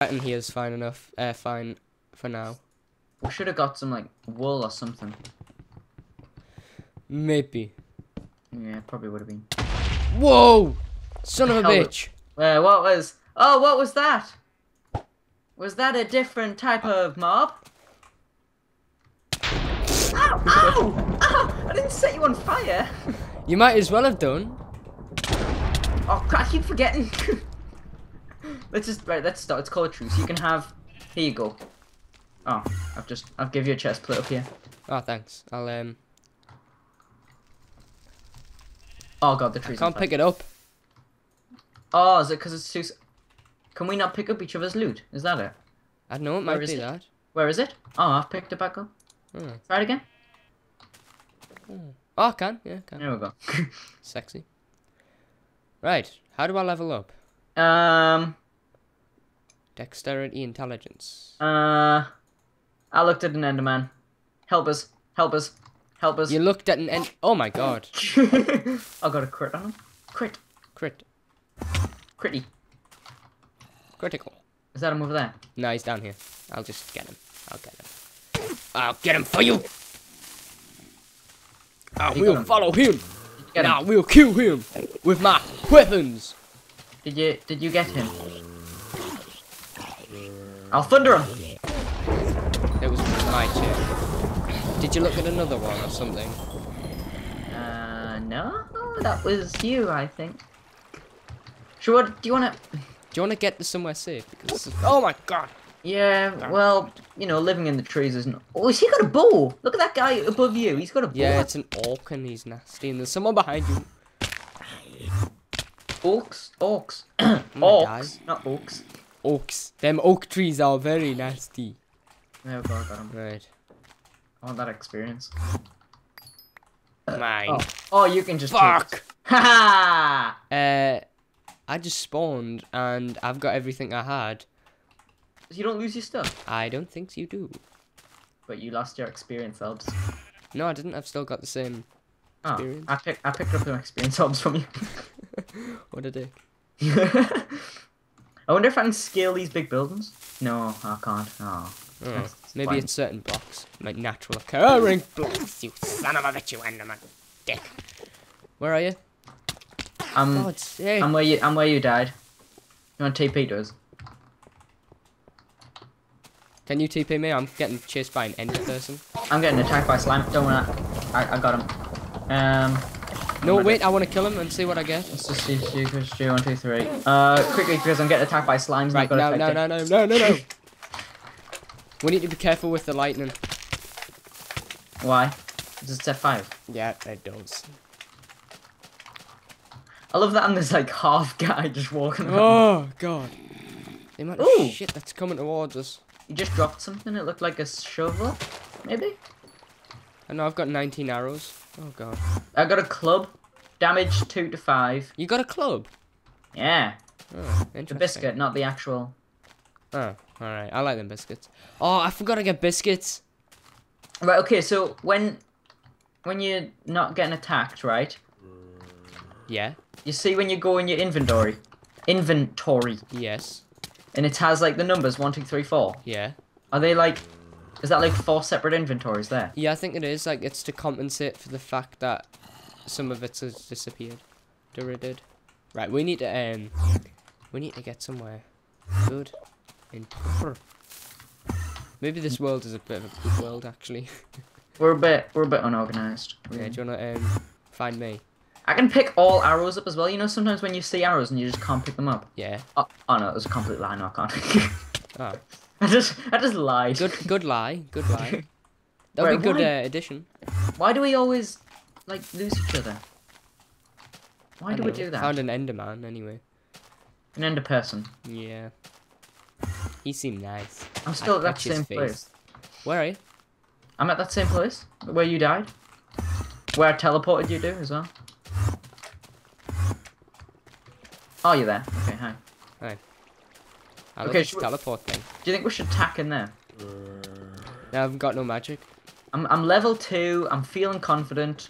And he is fine enough. Uh, fine for now. We should have got some like wool or something. Maybe. Yeah, probably would have been. Whoa! Son of a bitch. Uh, what was? Oh, what was that? Was that a different type of mob? Ow! Ow! Ow! I didn't set you on fire. You might as well have done. Oh, crap, I keep forgetting. let's just right. Let's start. It's called a truce. You can have. Here you go. Oh, I've just. I'll give you a chest plate up here. Oh, thanks. I'll um. Oh god, the trees. I can't pick it up. Oh, is it because it's too? Can we not pick up each other's loot? Is that it? I don't know it might is be it? that. Where is it? Oh, I've picked it back up. Oh. Try it again. oh, I can. Yeah, can. There we go. Sexy. Right. How do I level up? um. Dexterity, intelligence. Uh. I looked at an Enderman. Help us. Help us. Help us. You looked at an end. Oh my god. I got a crit on him. Crit. Crit. Critty. Critical. Is that him over there? No, he's down here. I'll just get him. I'll get him. I'll get him for you. I will him? follow him. And I will kill him with my weapons. Did you did you get him? I'll thunder him. It was my turn. Did you look at another one or something? Uh, no, that was you, I think. Sure. Do you wanna? Do you want to get to somewhere safe? Because oh my god. Yeah. Well, you know, living in the trees isn't. Oh, has he got a bow? Look at that guy above you. He's got a bow. Yeah, it's an orc and he's nasty. And there's someone behind you. Orcs. Orcs. orcs. Not orcs. Oaks. Them oak trees are very nasty. Go. I got him. Right. I want that experience. Mine. Oh. Oh, you can just. Fuck. Ha ha! Uh, I just spawned and I've got everything I had. You don't lose your stuff, I don't think you do. but you lost your experience orbs. No, I didn't. I've still got the same. Oh, Experience. I picked. I picked up some experience orbs from you. what a dick. I wonder if I can scale these big buildings. No, I can't. Oh. Oh, maybe fine. it's certain blocks, like natural occurring blocks. You son of a bitch, you enderman, dick. Where are you? I'm. God's sake. I'm where you. I'm where you died. You want TP to us? Can you TP me? I'm getting chased by an ender person. I'm getting attacked by slime. Don't wanna. I, I got him. Um. No, wait, I want to kill him and see what I get. Let's just see. see, see, see, One, two, three. Uh, quickly because I'm getting attacked by slimes. Right, no, no, no, no, no, no, no. We need to be careful with the lightning. Why? Does it set five? Yeah, it does. I love that I'm this like half guy just walking around. Oh, God. The amount of shit that's coming towards us. You just dropped something. It looked like a shovel, maybe. I know I've got 19 arrows. Oh, God. I got a club. Damage two to five. You got a club? Yeah, Oh, the biscuit, not the actual. Oh, alright. I like them biscuits. Oh, I forgot to get biscuits. Right. Okay. So when when you're not getting attacked, right? Yeah. You see when you go in your inventory, inventory, Yes. and it has like the numbers one, two, three, four. Yeah. Are they like? Is that like four separate inventories there? Yeah, I think it is. Like, it's to compensate for the fact that some of it has disappeared. Did. Right, we need to, um, we need to get somewhere good in. Maybe this world is a bit of a good world, actually. We're a bit we're a bit unorganized. yeah, do you wanna, um, find me? I can pick all arrows up as well. You know, sometimes when you see arrows and you just can't pick them up. Yeah. Oh, oh no, it was a complete lie. No, I can't. Oh, I just I just lied. good, good lie, good lie. That'll Right, be good why- uh, addition. Why do we always like lose each other? Why I do we know. do that? Found an Enderman anyway. An ender person. Yeah. He seemed nice. I'm still at that same face. place. Where are you? I'm at that same place where you died. Where I teleported you to as well. Oh, you're there. Okay, hi. hi. I Okay, we- teleport thing. Do you think we should tack in there? Uh, I haven't got no magic. I'm I'm level two. I'm feeling confident.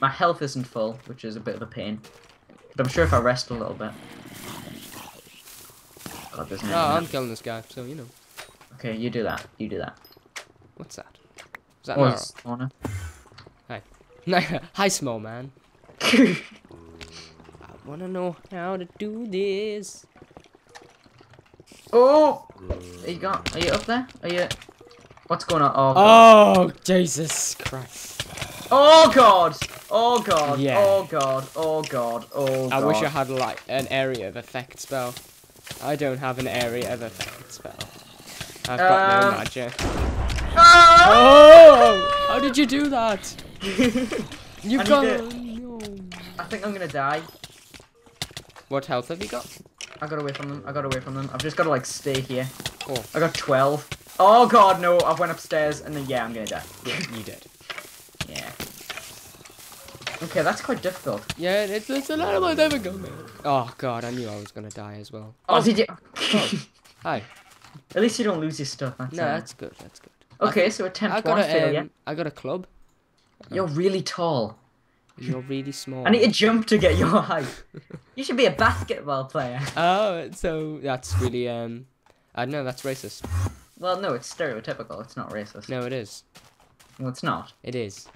My health isn't full, which is a bit of a pain. But I'm sure if I rest a little bit. God, it? Oh, I'm killing this guy, so you know. Okay, you do that. You do that. What's that? Is that Oh, it's spawner. Hi, small man. I wanna know how to do this. Oh! Are you got? Are you up there? Are you? What's going on? Oh. God. Oh, Jesus Christ. Oh god! Oh god! Yeah. Oh god! Oh god! Oh god! I wish I had like an area of effect spell. I don't have an area of effect spell. I've got no Um, magic. Ah! Oh! How did you do that? You got I think I'm gonna die. What health have you got? I got away from them. I got away from them. I've just got to like stay here. Oh. I got 12. Oh god, no! I went upstairs and then yeah, I'm gonna die. Yeah, you did. Yeah. Okay, that's quite difficult. Yeah, it's, it's a lot of my man. Oh god, I knew I was gonna die as well. Oh, did you? Hi. At least you don't lose your stuff. That's, No, uh, that's good. That's good. Okay, so attempt I got one a failure. um, I got a club. You're really tall. You're really small. I need to jump to get your height. You should be a basketball player. Oh, so that's really um, I don't know. That's racist. Well, no, it's stereotypical. It's not racist. No, it is. Well, it's not. It is.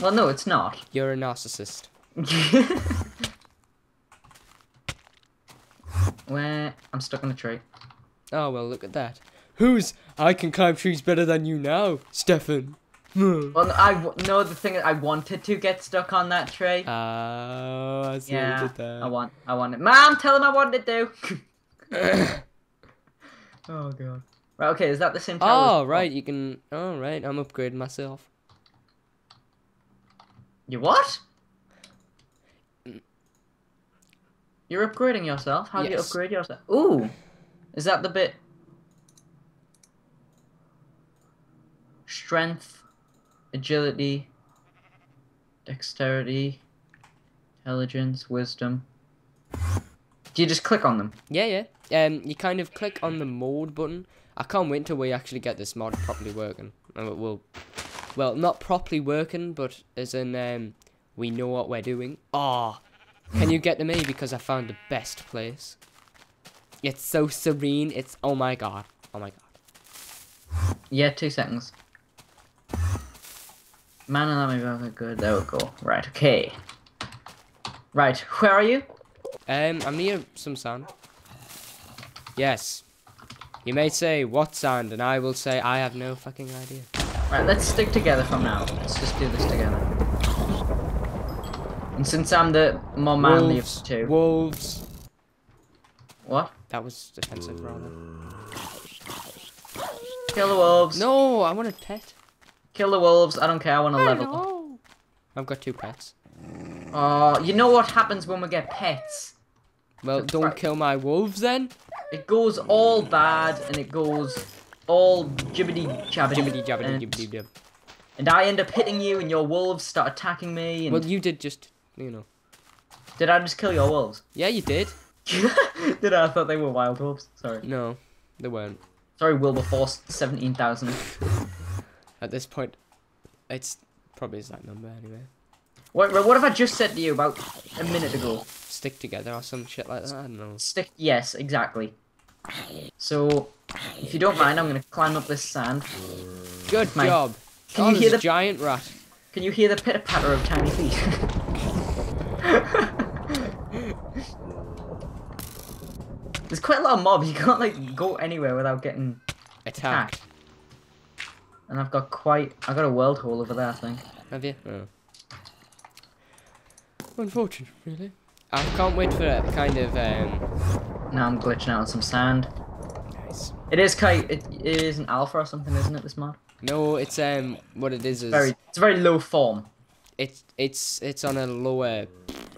Well, no, it's not. You're a narcissist. Where I'm stuck on a tree. Oh well, look at that. Who's? I can climb trees better than you now, Stefan. Hmm. Well, I no. The thing is, I wanted to get stuck on that tree. Oh, I see yeah, what you did I want. I want it. Mom, tell him I wanted to do. oh god. Right. Okay. Is that the same? tower oh, right. You can. Oh, right. I'm upgrading myself. You what? You're upgrading yourself. How do you upgrade yourself? Ooh, is that the bit? Strength, agility, dexterity, intelligence, wisdom. Do you just click on them? Yeah, yeah. Um, you kind of click on the mode button. I can't wait until we actually get this mod properly working. And it will, well, not properly working, but as in um, we know what we're doing. Oh, can you get to me because I found the best place? It's so serene. It's oh my god. Oh my god. Yeah, two seconds. Man, and let me go. Good. There we go. Right. Okay. Right. Where are you? Um, I'm near some sand. Yes. You may say what sand, and I will say I have no fucking idea. Right, let's stick together from now. Let's just do this together. And since I'm the more manly of the two, Wolves. what? That was defensive, rather. Kill the wolves. No, I want a pet. Kill the wolves. I don't care. I want to level. I've got two pets. Oh, you know what happens when we get pets? Well, That's don't right. kill my wolves then. It goes all bad and it goes all jibbity jabbity. Jibbity jabbity and, jibbity jib. and I end up hitting you, and your wolves start attacking me. And Well, you did just, you know. did I just kill your wolves? Yeah, you did. did I? I thought they were wild wolves. Sorry. No, they weren't. Sorry, Wilberforce seventeen thousand. At this point, it's probably is that number anyway. What, what have I just said to you about a minute ago? Stick together or some shit like that. I don't know. Stick. Yes, exactly. So, if you don't mind, I'm gonna climb up this sand. Good My- job. Can oh, you hear the- giant rat. Can you hear the pitter patter of tiny feet? There's quite a lot of mobs. You can't like go anywhere without getting Attacked. And I've got quite. I got a world hole over there. I think. Have you? Oh. Unfortunate, really. I can't wait for a kind of um. Now I'm glitching out on some sand. Nice. It is quite. It, it is an alpha or something, isn't it? This mod. No, it's um. What it is is Very. It's a very low form. it's it's it's on a lower.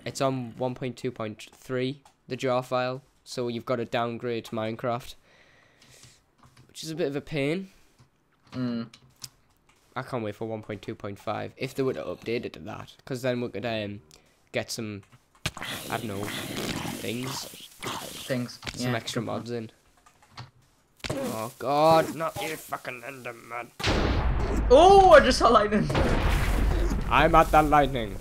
It's on 1.2.3 the jar file, so you've got to downgrade to Minecraft, which is a bit of a pain. Mm. I can't wait for 1.2.5 if they would have updated to that, because then we could um get some I don't know things, Things. some Yeah, extra mods in. Oh God, not you fucking Enderman! Oh, I just saw lightning. I'm at that lightning.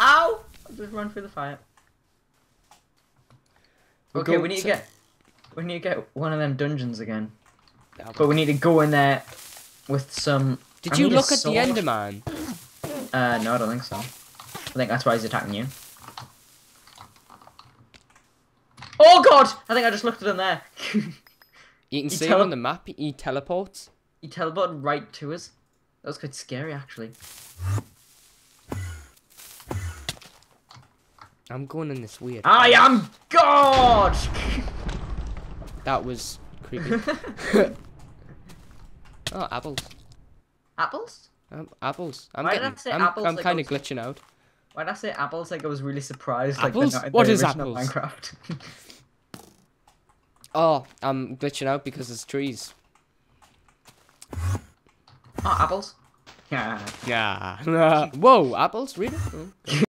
Ow! I just run through the fire. We'll Okay, we need to to- get we need to get one of them dungeons again. But we need to go in there with some. Did I you look at the. Enderman? Uh, no, I don't think so. I think that's why he's attacking you. Oh god! I think I just looked at him there. You can He see him on the map. He teleports. he teleported right to us. That was quite scary, actually. I'm going in this weird. I am God! That was creepy. oh, apples. apples? Um, apples. I'm Why did I getting. say I'm, apples I'm like kind of glitching out. Why did I say apples like I was really surprised? Like Apples? in What is apples? Minecraft. Oh, I'm glitching out because there's trees. oh, apples? Yeah. Yeah. Whoa, apples? Really? Oh.